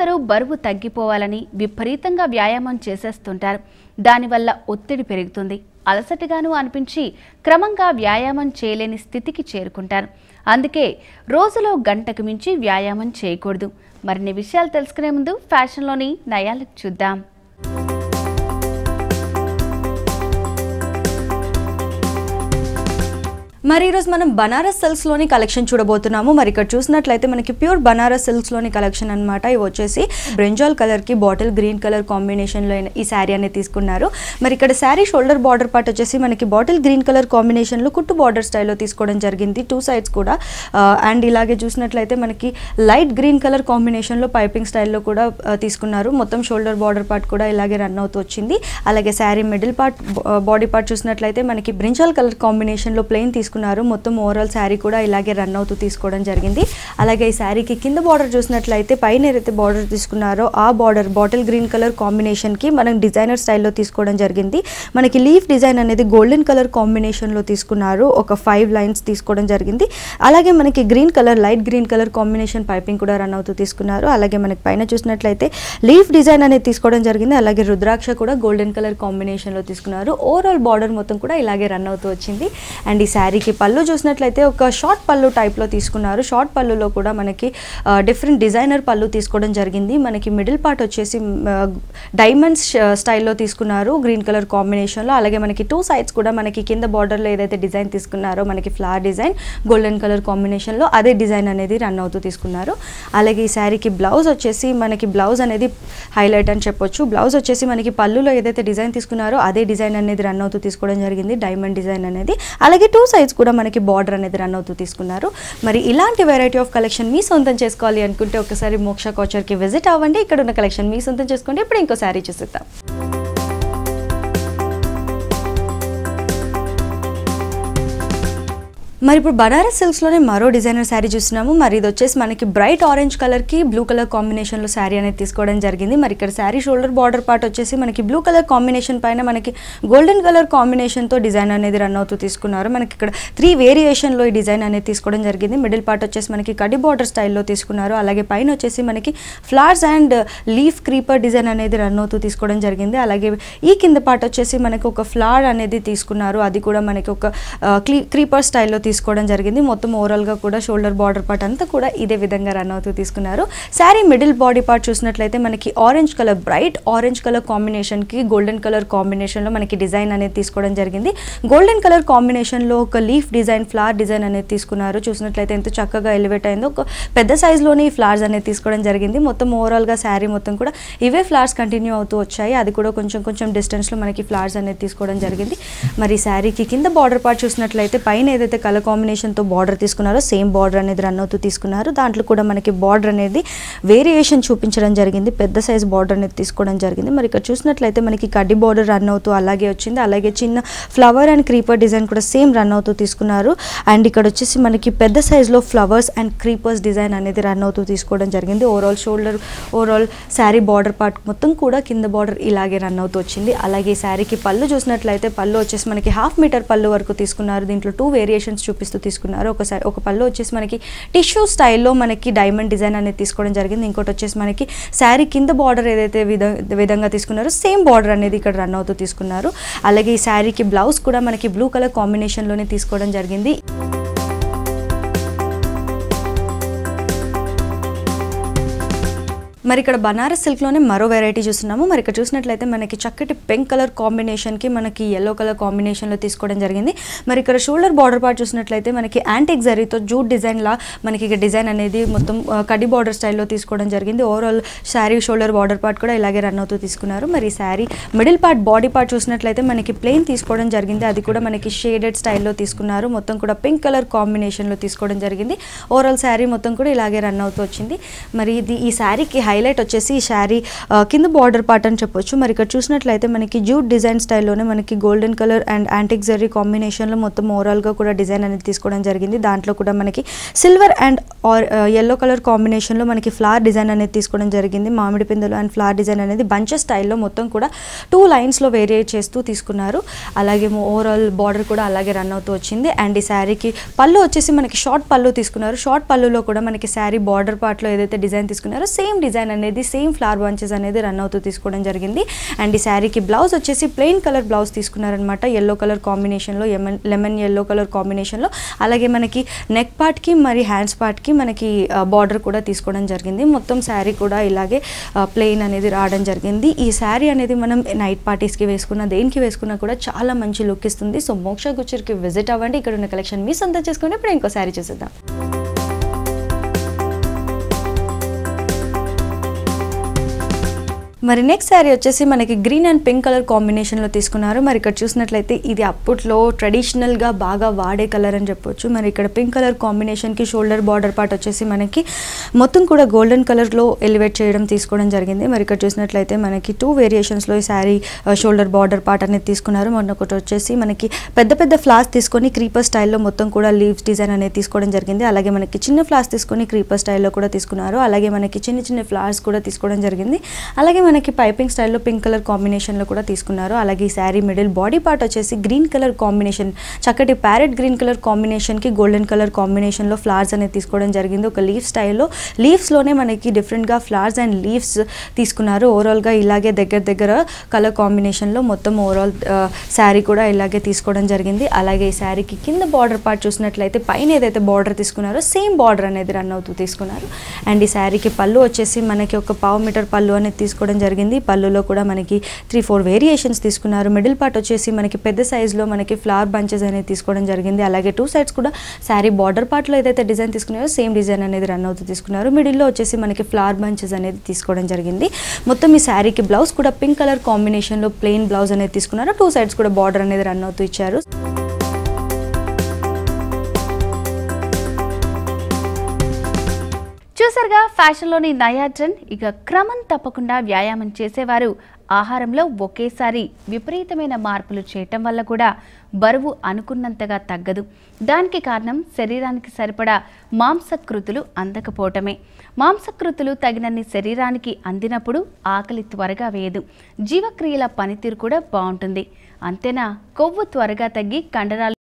కొందరు బరువు తగ్గిపోవాలని విపరీతంగా వ్యాయామం చేసేస్తుంటారు. దానివల్ల ఒత్తిడి పెరుగుతుంది. అలసటగాను అనిపించి క్రమంగా వ్యాయామం చేయలేని స్థితికి చేరుకుంటారు. అందుకే రోజులో గంటకు మించి వ్యాయామం చేయకూడదు. మరిన్ని విషయాలు తెలుసుకునే ముందు ఫ్యాషన్లోని నయాలు చూద్దాం. మరి ఈరోజు మనం బనారస్ సిల్క్స్లోని కలెక్షన్ చూడబోతున్నాము. మరి ఇక్కడ చూసినట్లయితే మనకి ప్యూర్ బనారస్ సిల్క్స్లోని కలెక్షన్ అన్నమాట. ఇవి వచ్చేసి బ్రింజాల్ కలర్కి బాటిల్ గ్రీన్ కలర్ కాంబినేషన్లో ఈ శారీ అనేది తీసుకున్నారు. మరి ఇక్కడ శారీ షోల్డర్ బార్డర్ పార్ట్ వచ్చేసి మనకి బాటిల్ గ్రీన్ కలర్ కాంబినేషన్లో కుట్టు బార్డర్ స్టైల్లో తీసుకోవడం జరిగింది. టూ సైడ్స్ కూడా. అండ్ ఇలాగే చూసినట్లయితే మనకి లైట్ గ్రీన్ కలర్ కాంబినేషన్లో పైపింగ్ స్టైల్లో కూడా తీసుకున్నారు. మొత్తం షోల్డర్ బార్డర్ పార్ట్ కూడా ఇలాగే రన్ అవుతూ వచ్చింది. అలాగే sari middle part body part చూసినట్లయితే మనకి బ్రింజాల్ కలర్ కాంబినేషన్లో ప్లెయిన్ తీసుకున్నారు. మొత్తం ఓవరాల్ శారీ కూడా ఇలాగే రన్ అవుతూ తీసుకోవడం జరిగింది. అలాగే ఈ శారీకి కింద బార్డర్ చూసినట్లయితే పైన ఏదైతే బార్డర్ తీసుకున్నారో ఆ బార్డర్ బాటిల్ గ్రీన్ కలర్ కాంబినేషన్కి మనం డిజైనర్ స్టైల్లో తీసుకోవడం జరిగింది. మనకి లీఫ్ డిజైన్ అనేది గోల్డెన్ కలర్ కాంబినేషన్లో తీసుకున్నారు. ఒక ఫైవ్ లైన్స్ తీసుకోవడం జరిగింది. అలాగే మనకి green colour light green colour combination piping కూడా రన్ అవుతూ తీసుకున్నారు. అలాగే మనకి పైన చూసినట్లయితే లీఫ్ డిజైన్ అనేది తీసుకోవడం జరిగింది. అలాగే రుద్రాక్ష కూడా గోల్డెన్ కలర్ కాంబినేషన్లో తీసుకున్నారు. ఓవరాల్ బార్డర్ మొత్తం కూడా ఇలాగే రన్ అవుతూ వచ్చింది. అండ్ ఈ మనకి పళ్ళు చూసినట్లయితే ఒక షార్ట్ పళ్ళు టైప్లో తీసుకున్నారు. షార్ట్ పళ్ళులో కూడా మనకి డిఫరెంట్ డిజైనర్ పళ్ళు తీసుకోవడం జరిగింది. మనకి మిడిల్ పార్ట్ వచ్చేసి డైమండ్స్ స్టైల్లో తీసుకున్నారు. గ్రీన్ కలర్ కాంబినేషన్లో అలాగే మనకి టూ సైడ్స్ కూడా మనకి కింద బార్డర్లో ఏదైతే డిజైన్ తీసుకున్నారో మనకి ఫ్లవర్ డిజైన్ గోల్డెన్ కలర్ కాంబినేషన్లో అదే డిజైన్ అనేది రన్ అవుతూ తీసుకున్నారు. అలాగే ఈ శారీకి బ్లౌజ్ వచ్చేసి మనకి బ్లౌజ్ అనేది హైలైట్ అని చెప్పొచ్చు. బ్లౌజ్ వచ్చేసి మనకి పళ్ళులో ఏదైతే డిజైన్ తీసుకున్నారో అదే డిజైన్ అనేది రన్ అవుతూ తీసుకోవడం జరిగింది డైమండ్ డిజైన్ అనేది. అలాగే టూ సైడ్స్ కూడా మనకి బార్డర్ అనేది రన్ అవుతూ తీసుకున్నారు. మరి ఇలాంటి వెరైటీ ఆఫ్ కలెక్షన్ మీ సొంతం చేసుకోవాలి అనుకుంటే ఒకసారి మోక్ష కోచర్కి విజిట్ అవ్వండి. ఇక్కడ ఉన్న కలెక్షన్ మీ సొంతం చేసుకోండి. ఇప్పుడు ఇంకో శారీ చూసిద్దాం. మరి ఇప్పుడు బనారస్ సిల్క్స్లోనే మరో డిజైనర్ శారీ చూస్తున్నాము. మరి ఇది వచ్చేసి మనకి బ్రైట్ ఆరెంజ్ కలర్కి బ్లూ కలర్ కాంబినేషన్లో శారీ అనేది తీసుకోవడం జరిగింది. మరి ఇక్కడ శారీ షోల్డర్ బార్డర్ పార్ట్ వచ్చేసి మనకి బ్లూ కలర్ కాంబినేషన్ పైన మనకి గోల్డెన్ కలర్ కాంబినేషన్తో డిజైన్ అనేది రన్ అవుతూ తీసుకున్నారు. మనకి ఇక్కడ త్రీ వేరియేషన్లో ఈ డిజైన్ అనేది తీసుకోవడం జరిగింది. మిడిల్ పార్ట్ వచ్చేసి మనకి కడి బార్డర్ స్టైల్లో తీసుకున్నారు. అలాగే పైన వచ్చేసి మనకి flowers and leaf creeper design అనేది రన్ అవుతూ తీసుకోవడం జరిగింది. అలాగే ఈ కింద పార్ట్ వచ్చేసి మనకి ఒక ఫ్లవర్ అనేది తీసుకున్నారు. అది కూడా మనకి ఒక క్రీపర్ స్టైల్లో తీసుకోవడం జరిగింది. మొత్తం ఓవరాల్గా కూడా షోల్డర్ బార్డర్ పార్ట్ అంతా కూడా ఇదే విధంగా రన్ అవుతూ తీసుకున్నారు. శారీ మిడిల్ బాడీ పార్ట్ చూసినట్లయితే మనకి orange colour bright orange colour కాంబినేషన్కి గోల్డెన్ కలర్ కాంబినేషన్లో మనకి డిజైన్ అనేది తీసుకోవడం జరిగింది. గోల్డెన్ కలర్ కాంబినేషన్లో ఒక లీఫ్ డిజైన్ ఫ్లవర్ డిజైన్ అనేది తీసుకున్నారు. చూసినట్లయితే ఎంతో చక్కగా ఎలివేట్ అయిందో ఒక పెద్ద సైజులోనే ఈ ఫ్లవర్స్ అనేది తీసుకోవడం జరిగింది. మొత్తం ఓవరాల్గా శారీ మొత్తం కూడా ఇవే ఫ్లవర్స్ కంటిన్యూ అవుతూ వచ్చాయి. అది కూడా కొంచెం కొంచెం డిస్టెన్స్లో మనకి ఫ్లవర్స్ అనేది తీసుకోవడం జరిగింది. మరి శారీకి కింద బార్డర్ పార్ట్ చూసినట్లయితే పైన ఏదైతే కలర్ కాంబినేషన్తో బార్డర్ తీసుకున్నారో సేమ్ బార్డర్ అనేది రన్ అవుతూ తీసుకున్నారు. దాంట్లో కూడా మనకి బార్డర్ అనేది వేరియేషన్ చూపించడం జరిగింది. పెద్ద సైజ్ బార్డర్ అనేది తీసుకోవడం జరిగింది. మరి ఇక్కడ చూసినట్లయితే మనకి కడ్డీ బార్డర్ రన్ అవుతూ అలాగే వచ్చింది. అలాగే చిన్న ఫ్లవర్ అండ్ క్రీపర్ డిజైన్ కూడా సేమ్ రన్ అవుతూ తీసుకున్నారు. అండ్ ఇక్కడ వచ్చేసి మనకి పెద్ద సైజులో ఫ్లవర్స్ అండ్ క్రీపర్స్ డిజైన్ అనేది రన్ అవుతూ తీసుకోవడం జరిగింది. Overall shoulder overall sari border part మొత్తం కూడా కింద బార్డర్ ఇలాగే రన్ అవుతూ వచ్చింది. అలాగే ఈ శారీకి పళ్ళు చూసినట్లయితే పళ్ళు వచ్చేసి మనకి హాఫ్ మీటర్ పళ్ళు వరకు తీసుకున్నారు. దీంట్లో టూ వేరియేషన్స్ చూపిస్తూ తీసుకున్నారు. ఒకసారి ఒక పళ్ళు వచ్చేసి మనకి టిష్యూ స్టైల్లో మనకి డైమండ్ డిజైన్ అనేది తీసుకోవడం జరిగింది. ఇంకోటి వచ్చేసి మనకి శారీ కింద బార్డర్ ఏదైతే విధ విధంగా తీసుకున్నారో సేమ్ బార్డర్ అనేది ఇక్కడ రన్ అవుతూ తీసుకున్నారు. అలాగే ఈ శారీకి బ్లౌజ్ కూడా మనకి బ్లూ కలర్ కాంబినేషన్లోనే తీసుకోవడం జరిగింది. మరి ఇక్కడ బనారస్ సిల్క్లోనే మరో వెరైటీ చూస్తున్నాము. మరి ఇక్కడ చూసినట్లయితే మనకి చక్కటి పింక్ కలర్ కాంబినేషన్కి మనకి ఎల్లో కలర్ కాంబినేషన్లో తీసుకోవడం జరిగింది. మరి ఇక్కడ షోల్డర్ బార్డర్ పార్ట్ చూసినట్లయితే మనకి యాంటిక్ జరీతో జూట్ డిజైన్లా మనకి డిజైన్ అనేది మొత్తం కడి బార్డర్ స్టైల్లో తీసుకోవడం జరిగింది. Overall sari shoulder border part కూడా ఇలాగే రన్ అవుతూ తీసుకున్నారు. మరి sari middle part body part చూసినట్లయితే మనకి ప్లెయిన్ తీసుకోవడం జరిగింది. అది కూడా మనకి షేడెడ్ స్టైల్లో తీసుకున్నారు. మొత్తం కూడా పింక్ కలర్ కాంబినేషన్లో తీసుకోవడం జరిగింది. ఓవరాల్ శారీ మొత్తం కూడా ఇలాగే రన్ అవుతూ వచ్చింది. మరి ఇది ఈ శారీకి హైలైట్ వచ్చేసి ఈ శారీ కింద బార్డర్ పార్ట్ అని చెప్పొచ్చు. మరి ఇక్కడ చూసినట్లయితే మనకి జూట్ డిజైన్ స్టైల్లోనే మనకి golden colour and antique zari కాంబినేషన్లో మొత్తం ఓవరాల్గా కూడా డిజైన్ అనేది తీసుకోవడం జరిగింది. దాంట్లో కూడా మనకి silver and or yellow colour కాంబినేషన్లో మనకి ఫ్లవర్ డిజైన్ అనేది తీసుకోవడం జరిగింది. మామిడి పిందెలు అండ్ ఫ్లవర్ డిజైన్ అనేది బంచెస్ స్టైల్లో మొత్తం కూడా టూ లైన్స్లో వేరియేట్ చేస్తూ తీసుకున్నారు. అలాగే ఓవరాల్ బార్డర్ కూడా అలాగే రన్ అవుతూ వచ్చింది. అండ్ ఈ శారీకి పళ్ళు వచ్చేసి మనకి షార్ట్ పళ్ళు తీసుకున్నారు. షార్ట్ పళ్ళులో కూడా మనకి శారీ బార్డర్ పార్ట్లో ఏదైతే డిజైన్ తీసుకున్నారో సేమ్ డిజైన్ డిజైన్ అనేది సేమ్ ఫ్లవర్ బంచెస్ అనేది రన్ అవుతూ తీసుకోవడం జరిగింది. అండ్ ఈ శారీకి బ్లౌజ్ వచ్చేసి ప్లెయిన్ కలర్ బ్లౌజ్ తీసుకున్నారనమాట ఎల్లో కలర్ కాంబినేషన్లో లెమన్ లెమన్ ఎల్లో కలర్ కాంబినేషన్లో అలాగే మనకి నెక్ పార్ట్కి మరి హ్యాండ్స్ పార్ట్కి మనకి బార్డర్ కూడా తీసుకోవడం జరిగింది. మొత్తం శారీ కూడా ఇలాగే ప్లెయిన్ అనేది రావడం జరిగింది. ఈ శారీ అనేది మనం నైట్ పార్టీస్కి వేసుకున్న దేనికి వేసుకున్నా కూడా చాలా మంచి లుక్ ఇస్తుంది. సో మోక్ష గుచ్చర్కి విజిట్ అవ్వండి. ఇక్కడ ఉన్న కలెక్షన్ మీ సొంతం చేసుకుని ఇప్పుడు ఇంకో శారీ చూసేద్దాం. మరి నెక్స్ట్ శారీ వచ్చేసి మనకి గ్రీన్ అండ్ పింక్ కలర్ కాంబినేషన్లో తీసుకున్నారు. మరి ఇక్కడ చూసినట్లయితే ఇది అప్పట్లో ట్రెడిషనల్గా బాగా వాడే కలర్ అని చెప్పొచ్చు. మరి ఇక్కడ పింక్ కలర్ కాంబినేషన్కి షోల్డర్ బార్డర్ పార్ట్ వచ్చేసి మనకి మొత్తం కూడా గోల్డెన్ కలర్లో ఎలివేట్ చేయడం తీసుకోవడం జరిగింది. మరి ఇక్కడ చూసినట్లయితే మనకి టూ వేరియేషన్స్లో ఈ శారీ షోల్డర్ బార్డర్ పార్ట్ అనేది తీసుకున్నారు. మొన్న ఒకటి వచ్చేసి మనకి పెద్ద పెద్ద ఫ్లాస్ తీసుకొని క్రీపర్ స్టైల్లో మొత్తం కూడా లీవ్స్ డిజైన్ అనేది తీసుకోవడం జరిగింది. అలాగే మనకి చిన్న ఫ్లాస్ తీసుకొని క్రీపర్ స్టైల్లో కూడా తీసుకున్నారు. అలాగే మనకి చిన్న చిన్న ఫ్లవర్స్ కూడా తీసుకోవడం జరిగింది. అలాగే మనకి పైపింగ్ స్టైల్లో పింక్ కలర్ కాంబినేషన్లో కూడా తీసుకున్నారు. అలాగే ఈ శారీ మిడిల్ బాడీ పార్ట్ వచ్చేసి గ్రీన్ కలర్ కాంబినేషన్ చక్కటి ప్యారెట్ గ్రీన్ కలర్ కాంబినేషన్కి గోల్డెన్ కలర్ కాంబినేషన్లో ఫ్లవర్స్ అనేది తీసుకోవడం జరిగింది. ఒక లీఫ్ స్టైల్లో లీవ్స్లోనే మనకి డిఫరెంట్గా ఫ్లవర్స్ అండ్ లీవ్స్ తీసుకున్నారు. ఓవరాల్గా ఇలాగే దగ్గర దగ్గర కలర్ కాంబినేషన్లో మొత్తం ఓవరాల్ శారీ కూడా ఇలాగే తీసుకోవడం జరిగింది. అలాగే ఈ శారీకి కింద బార్డర్ పార్ట్ చూసినట్లయితే పైన ఏదైతే బార్డర్ తీసుకున్నారో సేమ్ బార్డర్ అనేది రన్ అవుతూ తీసుకున్నారు. అండ్ ఈ శారీకి పళ్ళు వచ్చేసి మనకి ఒక పావు మీటర్ పళ్ళు అనేది తీసుకోవడం జరిగింది పళ్ళులో కూడా మనకి త్రీ ఫోర్ వేరియేషన్స్ తీసుకున్నారు. మిడిల్ పార్ట్ వచ్చేసి మనకి పెద్ద సైజులో మనకి ఫ్లవర్ బంచెస్ అనేది తీసుకోవడం జరిగింది. అలాగే టూ సైడ్స్ కూడా శారీ బార్డర్ పార్ట్లో ఏదైతే డిజైన్ తీసుకున్నారో సేమ్ డిజైన్ అనేది రన్ అవుతూ తీసుకున్నారు. మిడిల్లో వచ్చేసి మనకి ఫ్లవర్ బంచెస్ అనేది తీసుకోవడం జరిగింది. మొత్తం ఈ శారీకి బ్లౌజ్ కూడా పింక్ కలర్ కాంబినేషన్లో ప్లెయిన్ బ్లౌజ్ అనేది తీసుకున్నారు. టూ సైడ్స్ కూడా బార్డర్ అనేది రన్ అవుతూ ఇచ్చారు. చూసారుగా ఫ్యాషన్లోని నయా ట్రెండ్ ఇక క్రమం తప్పకుండా వ్యాయామం చేసేవారు. ఆహారంలో ఒకేసారి విపరీతమైన మార్పులు చేయటం వల్ల కూడా బరువు అనుకున్నంతగా తగ్గదు. దానికి కారణం శరీరానికి సరిపడా మాంసకృతులు అందకపోవటమే. మాంసకృతులు తగినన్ని శరీరానికి అందినప్పుడు ఆకలి త్వరగా వేయదు. జీవక్రియల పనితీరు కూడా బాగుంటుంది. అంతేనా? కొవ్వు త్వరగా తగ్గి కండరాలు